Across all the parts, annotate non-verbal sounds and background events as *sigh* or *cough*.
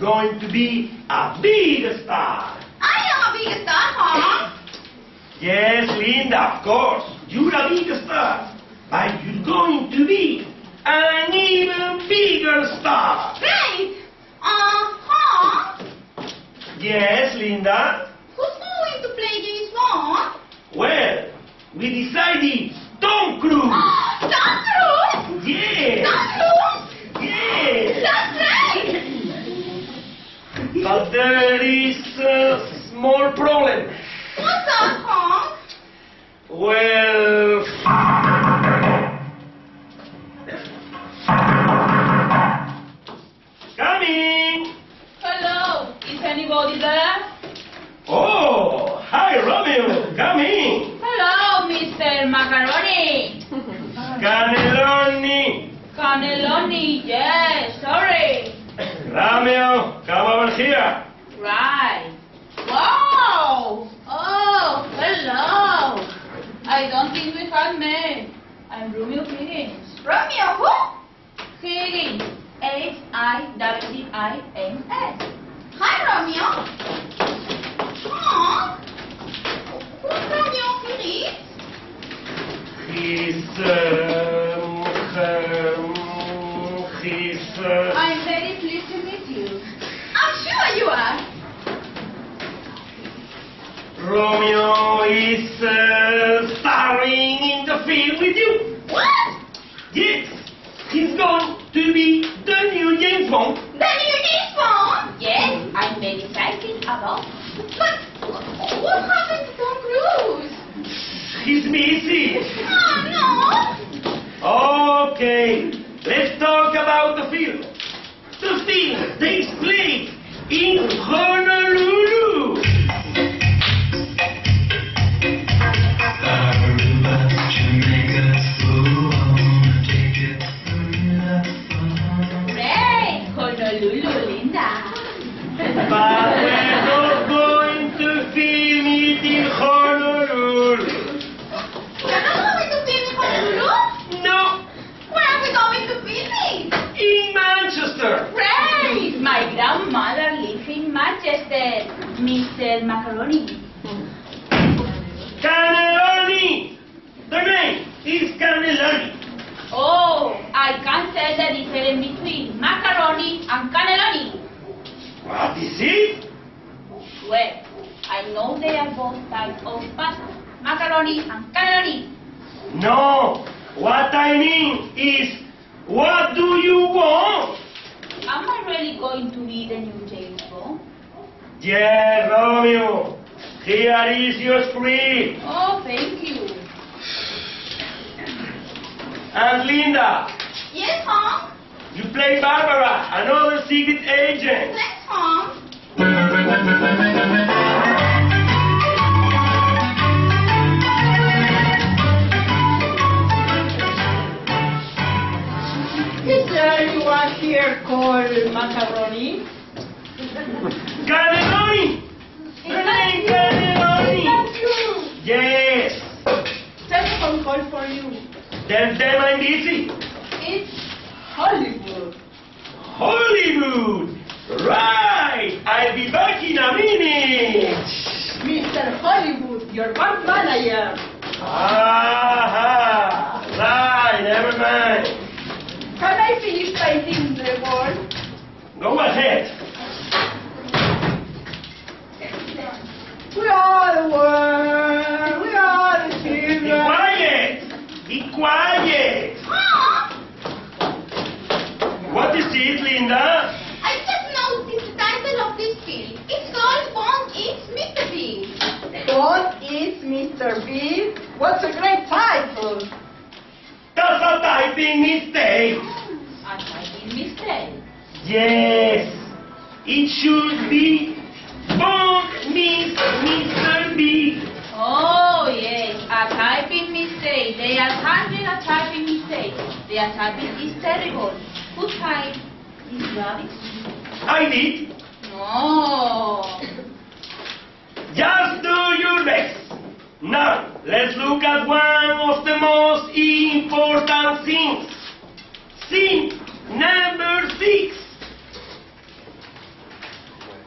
going to be a big star. I am a big star, Mom. *laughs* yes, Linda, of course. You're a big star. But you're going to be an even bigger star. Right. Uh-huh. Yes, Linda? Who's going to play this one? Well, we decided problem. What's up, Paul? Well, I don't think we found men. I'm Romeo Higgins. Romeo who? Higgins. H-I-W-I-N-S. Hi, Romeo. Aww. Who's Romeo Higgins? He's. Um, I'm very pleased to meet you. I'm sure you are. Romeo is... Uh... Darling interfere with you. What? Yes, he's going to be the new James Bond. Spell macaroni. Cannelloni! The name is Cannelloni. Oh, I can't tell the difference between macaroni and cannelloni. What is it? Well, I know they are both types of pasta, macaroni and cannelloni. No, what I mean is, what do you want? Am I really going to be the new James Bond? Yeah, Romeo. Here is your script. Oh, thank you. And Linda, Yes, Mom? you play Barbara, another secret agent. Thanks, Mom. Hollywood. Right! I'll be back in a minute! Mr. Hollywood, your bank manager. Aha! Right, never mind. Can I finish painting the wall? Go ahead. We are the world. We are the Be quiet! Be quiet! Mom? What is it, Linda? I just noticed the title of this film. It's called Bond It's Mr. Bean. What is Mr. Bean? What's a great title? That's a typing mistake. I typing mistake. Yes. It should be Bond means Mr. B. Oh, yes, a typing mistake. They are handling a typing mistake. Their typing is terrible. Who typed I did. No. Just do your best. Now, let's look at one of the most important things. Scene number six.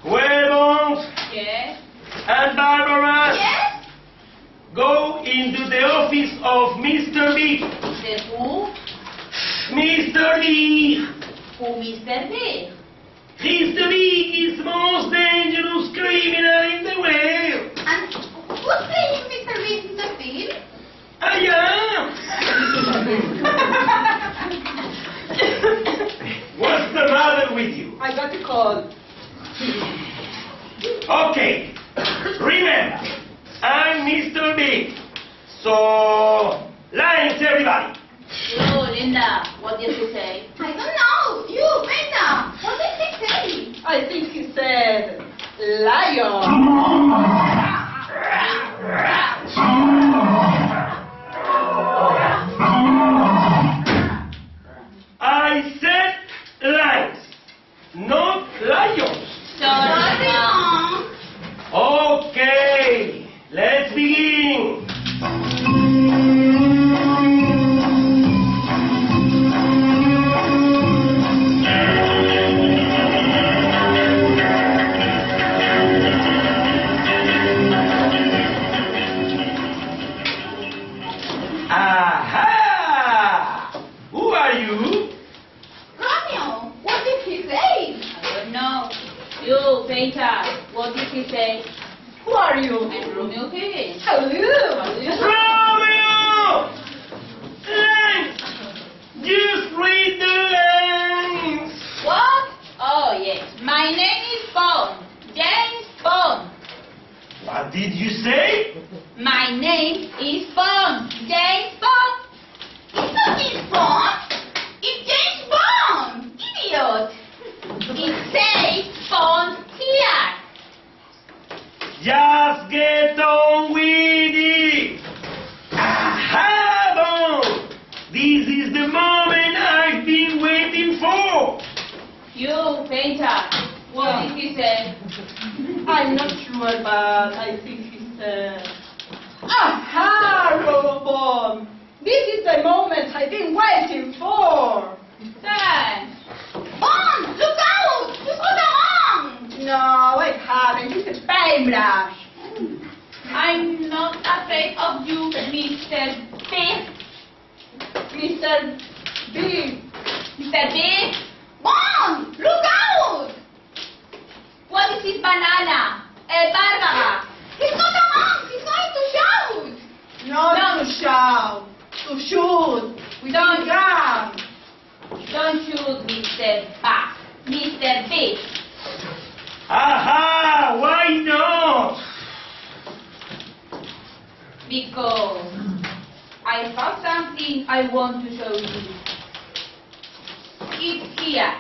Bond Yes. and Barbara Yes? go into the office of Mr. B. The who? Mr. B. Who, Mr. B? Mr. B is the most dangerous criminal in the world. And who's playing Mr. Bean in the film? I am. What's the matter with you? I got a call. Okay, remember, I'm Mr. Big. So, lines, everybody. You, Linda, what did you say? I don't know. You, Brenda. What did he say? I think he said lion. What did you say? My name is Bond. James Bond. It's not James Bond. It's James Bond. Idiot. It says Bond here. Just get on with it! Aha, Bond! This is the moment I've been waiting for! You, Peter, what did he say? I'm not sure, but I think he uh, said, Aha, Robobomb! This is the moment I've been waiting for! Thanks. Bond, look out. You got the wrong. No, I haven't. He's a pain paintbrush. I'm not afraid of you, Mr. Big. Mr. Big. Mr. Big, Bon, look out! What is this banana? Eh, Barbara. He's not got a mouth. He's going to shout. Not No. to shout, to shoot with Don't- a gun. Don't shoot Mr. Back. Mr. Big. Aha! Why not? Because I found something I want to show you. It's here,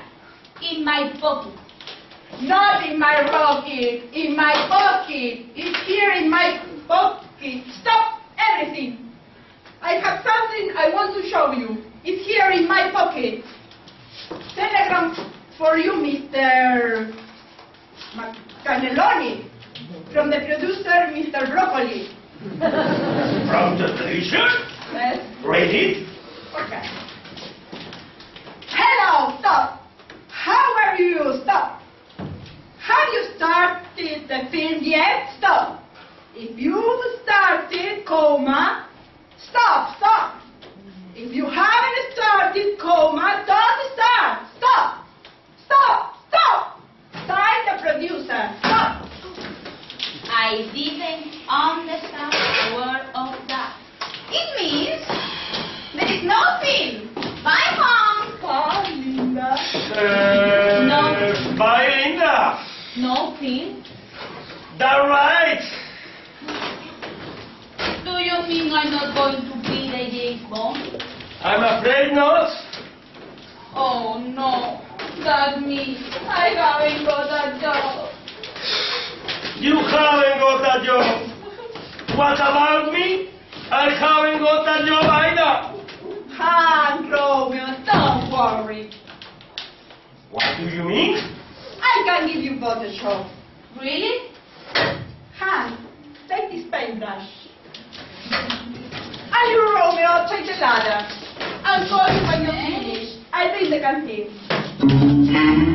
in my pocket. Not in my pocket, in my pocket. It's here in my pocket. Stop everything. I have something I want to show you. It's here in my pocket. Telegram for you, Mr. Cannelloni. From the producer, Mr. Broccoli. From the television? Yes? Read it. Okay. Hello, stop. How are you? Stop. Have you started the film yet? Stop. If you started, comma, stop, stop. If you haven't started, comma, don't start. Stop. Stop, stop. Sign the producer. Stop. I didn't understand a word of that. It means there is no film. Bye, Mom. Bye, Linda. Uh, No. By Linda. No film? That right. Do you mean I'm not going to be the James Bond? I'm afraid not. Oh no, that means I haven't got a job. You haven't got a job. What about me? I haven't got a job either. Hank, Romeo, don't worry. What do you mean? I can give you both a show. Really? Hank, take this paintbrush. Are you Romeo? Take the ladder. I'll call you when you're finished. I'll be in the canteen.